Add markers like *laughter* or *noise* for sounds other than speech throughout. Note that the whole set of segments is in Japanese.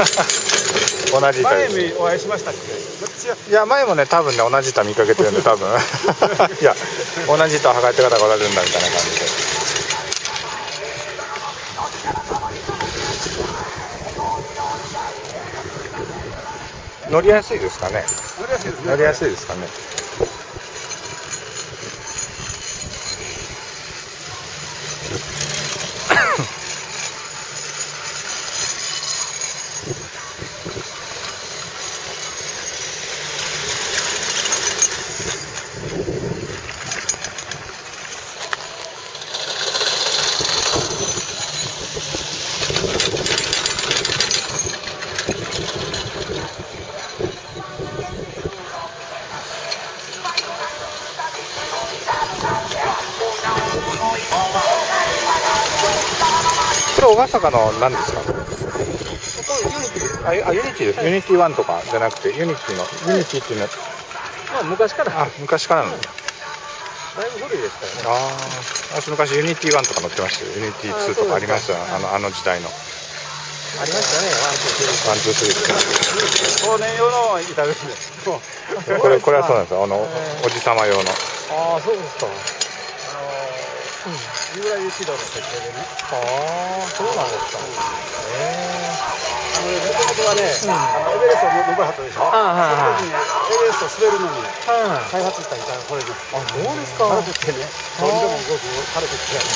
*laughs* 同じ板前にお会いしましたっけ？いや前もね多分ね同じ板見かけてるんで多分。*laughs* いや同じ板を履かれてる方がおられるんだみたいな感じで。乗りやすいですかね？乗りやすいですね。乗りやすいですかね？これ小笠坂の何ですか？ああユニティです、ユニティ1とかじゃなくてユニティのユニティっていうの。はまあ昔から。あ昔からなんだだいぶ古いですからね。あー。私昔ユニティ1とか乗ってましたよ。ユニティ2とかありました。よあのあの時代の。ありましたね。ワンツースリーワンツースリー少年用の板ですね。*laughs* これこれはそうなんですよ。あのおじさま用の。ああそうですか。あの三浦由紀堂の設計でね。ああそうなんですか。あのもともとはね、あのエベレストを登らはったでしょ。あその時にエベレストを滑るのにはい。開発した板がこれですあそうですか。軽くてねどんでも動く軽くてあ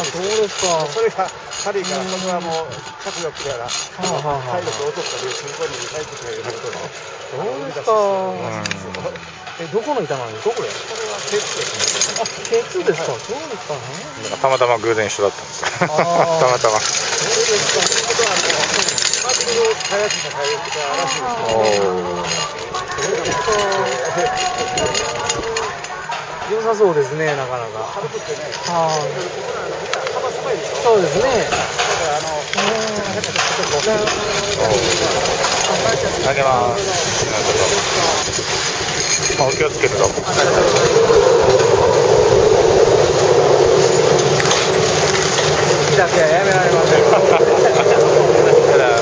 あそうですか。それが軽いからそれはもう着力やら体力を落としたりするに入ってくれることでそうですかえどこの板なんですかこれこれは鉄ですねあ鉄ですかそうですかねなんかたまたま偶然一緒だったんですよたまたまそうですかとい。うことはあのマーティングを開発した開発者らしいですよ良さそうですねなかなか軽くそうですねだからあの投げます。まあお気をつけて。どうぞ好きだけはやめられませんただ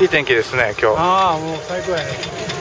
いい天気ですね今日。ああもう最高やね。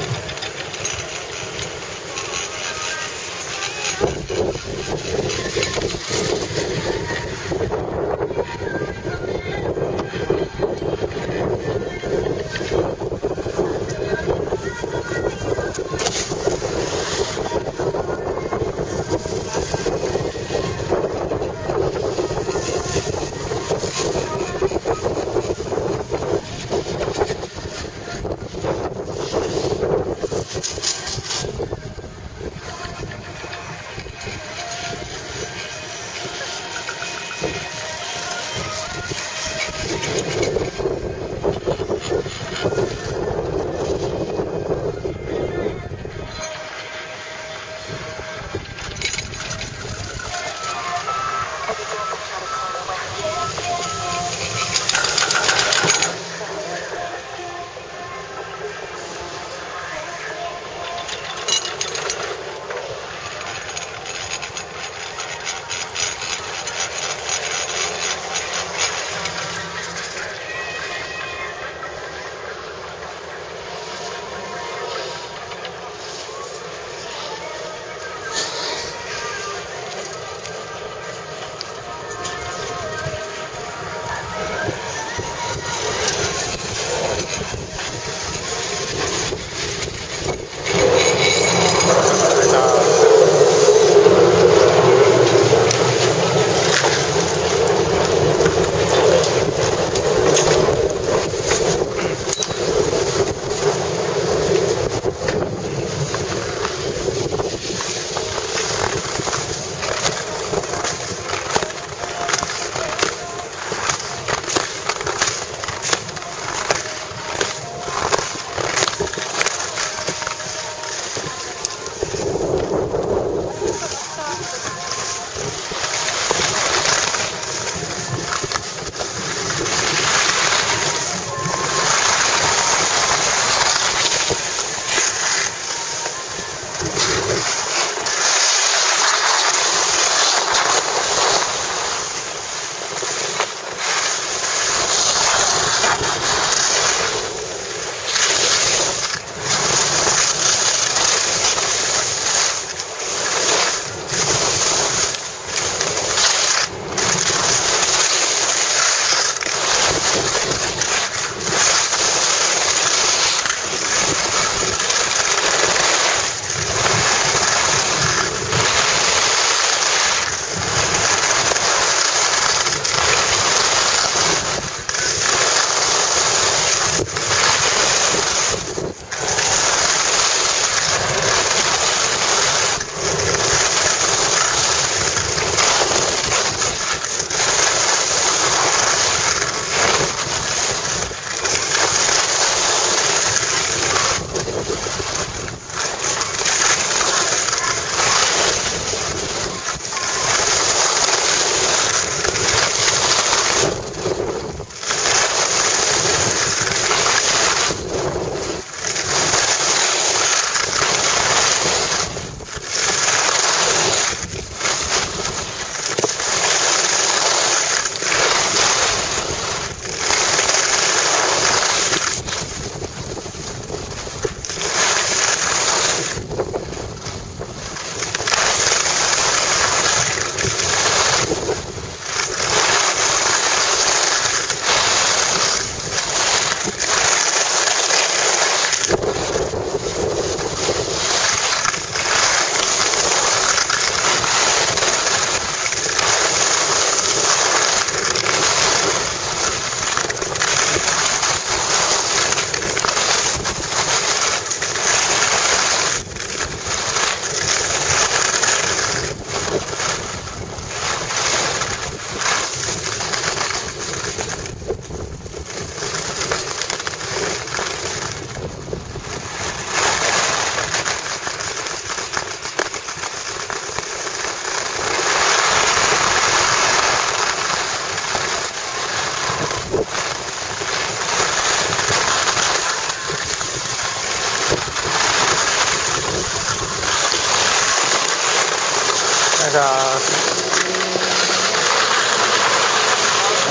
願いします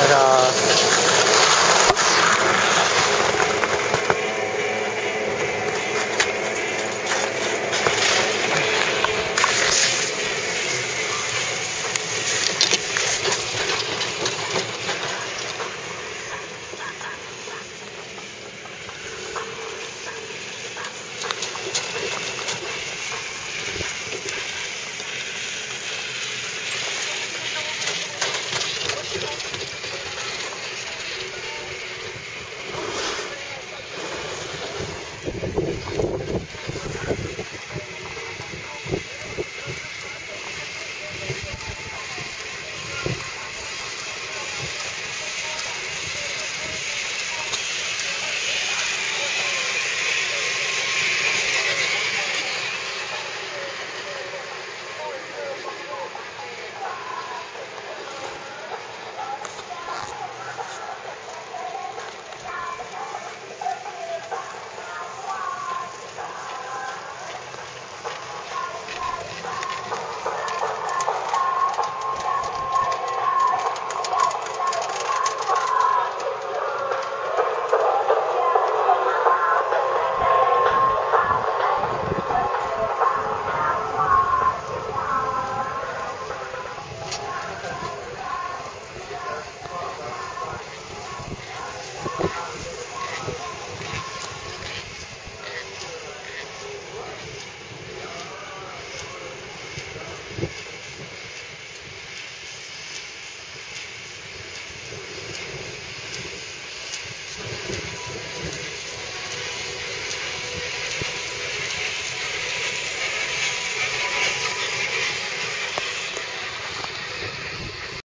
います。